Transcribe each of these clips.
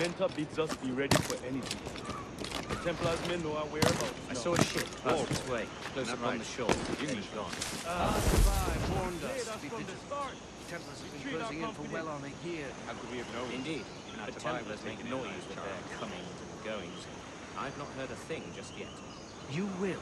Mentor bids us be ready for anything. The Templars men know our whereabouts. I now. saw a ship pass this way, close Not up on right. the shore. The English gone. Ah, Survive, warned us. us Be from the vigilant. start. Templars have been Retreat closing in for well on a year. How could we have known? Indeed, Not the to Templars make noise as with charge. their comings and goings. I've not heard a thing just yet. You will.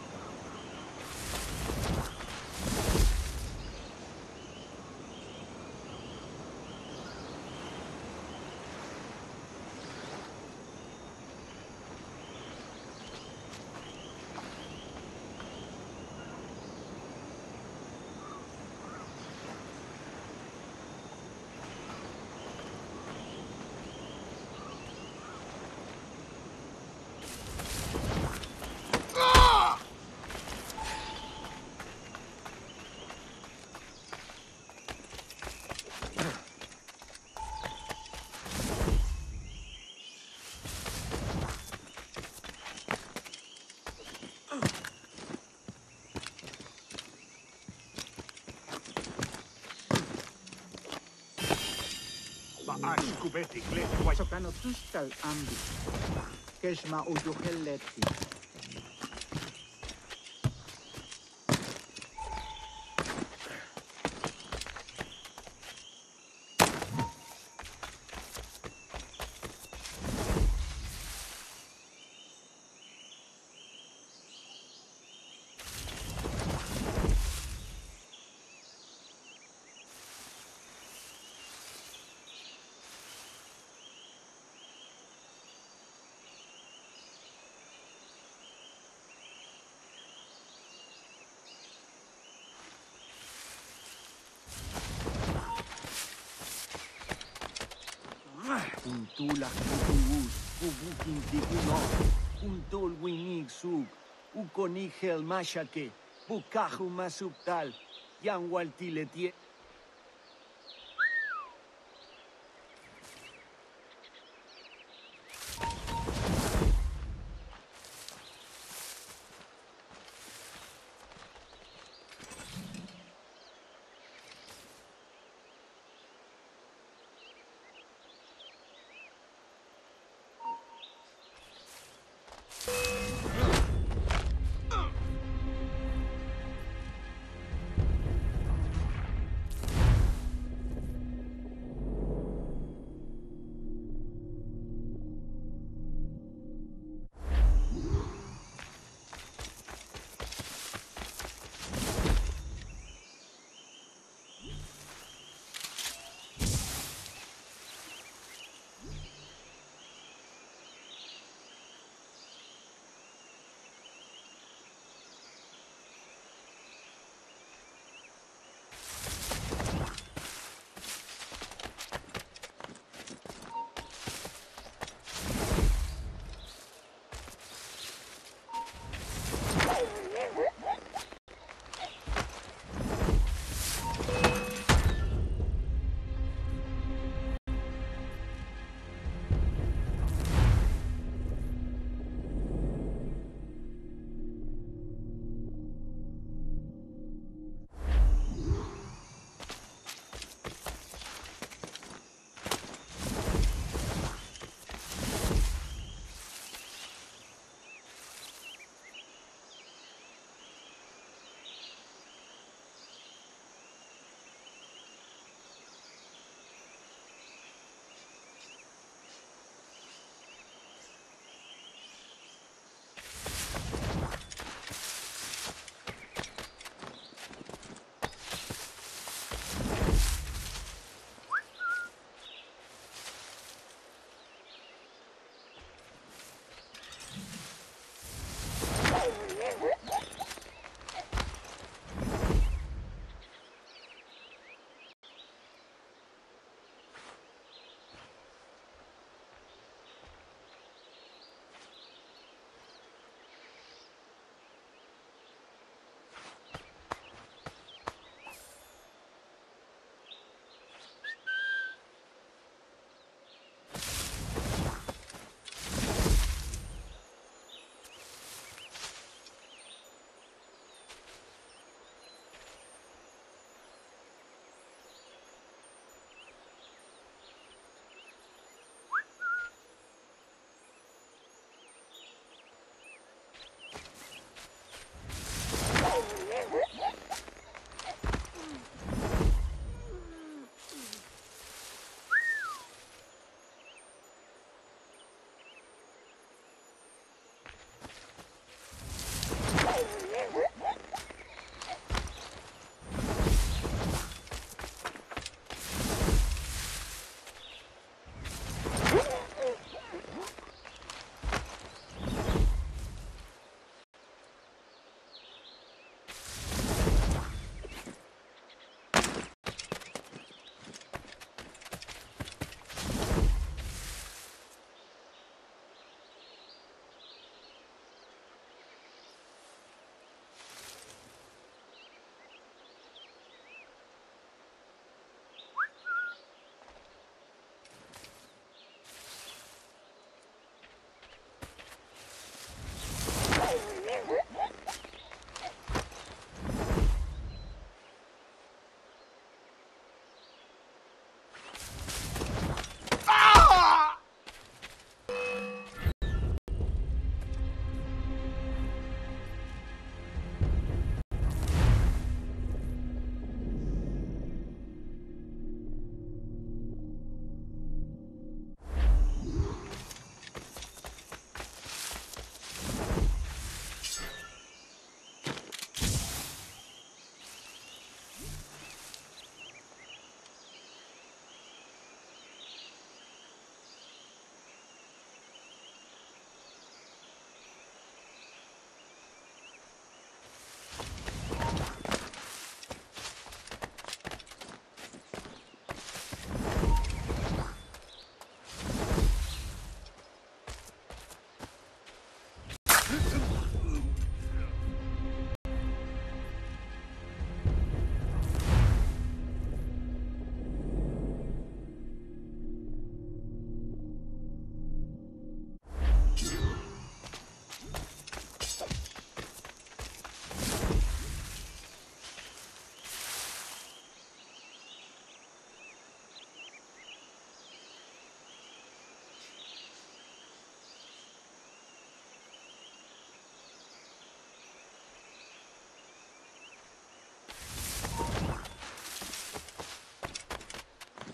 askubeti glet, soprano tustal ambi, keshma ujuheleti. Kuntula Kukugus, Kubukintikino, Kuntul Winiksuk, Ukonigel Mashake, Bukaju Masuptal,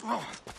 Oh.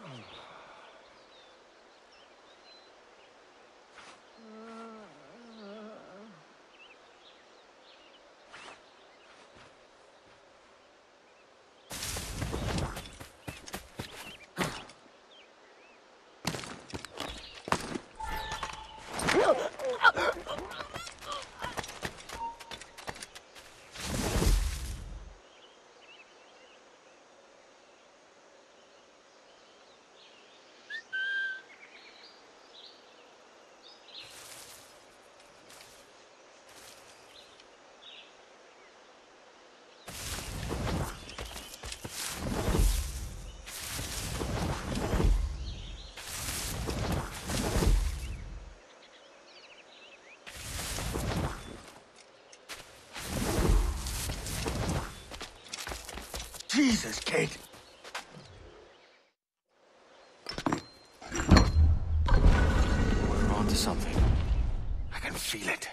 Hum. Jesus, Kate! We're on to something. I can feel it.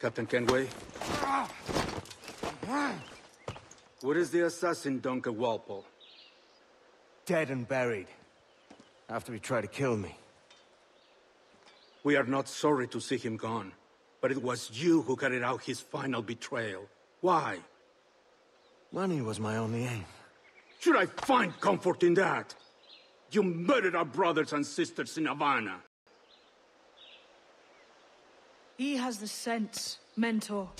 Captain Kenway? What is the assassin, Duncan Walpole? Dead and buried. After he tried to kill me. We are not sorry to see him gone, but it was you who carried out his final betrayal. Why? Money was my only aim. Should I find comfort in that? You murdered our brothers and sisters in Havana. He has the sense, Mentor.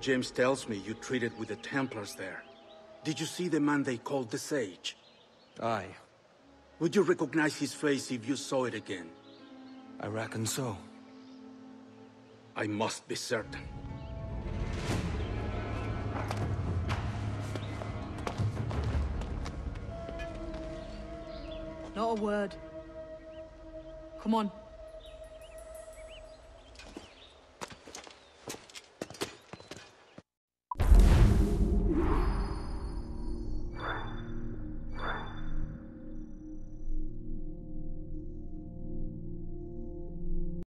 James tells me you treated with the Templars there. Did you see the man they called the Sage? Aye, Would you recognize his face if you saw it again? I reckon so. I must be certain. Not a word. Come on.